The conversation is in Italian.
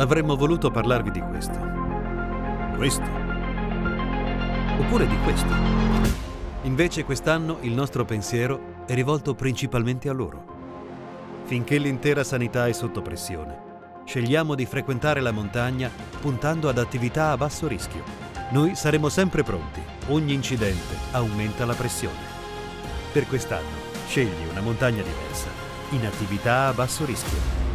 avremmo voluto parlarvi di questo. Questo. Oppure di questo. Invece quest'anno il nostro pensiero è rivolto principalmente a loro. Finché l'intera sanità è sotto pressione, scegliamo di frequentare la montagna puntando ad attività a basso rischio. Noi saremo sempre pronti. Ogni incidente aumenta la pressione. Per quest'anno scegli una montagna diversa in attività a basso rischio.